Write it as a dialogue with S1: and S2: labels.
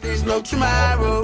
S1: there's no tomorrow.